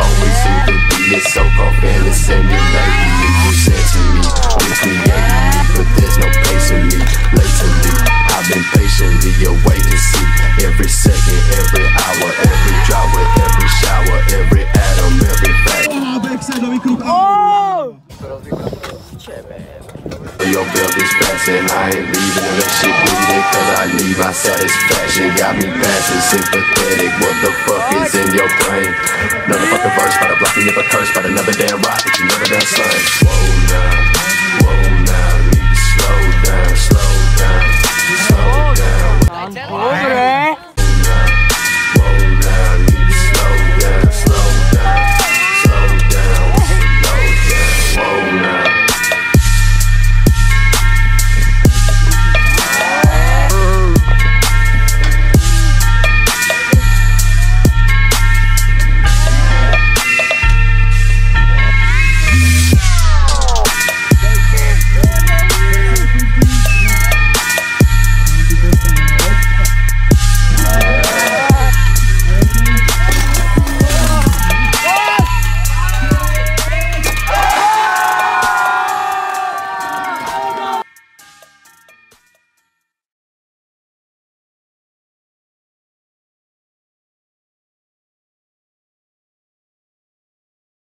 always seem to be this so-called you lady, if you said to me, we created me. But there's no place in me. Lately, I've been patiently awaiting to see. Every second, every hour, every drawer, every shower, every atom, every fact. Your belt is and I ain't leaving that shit bleeding Cause I need my satisfaction Got me passing sympathetic What brain? Another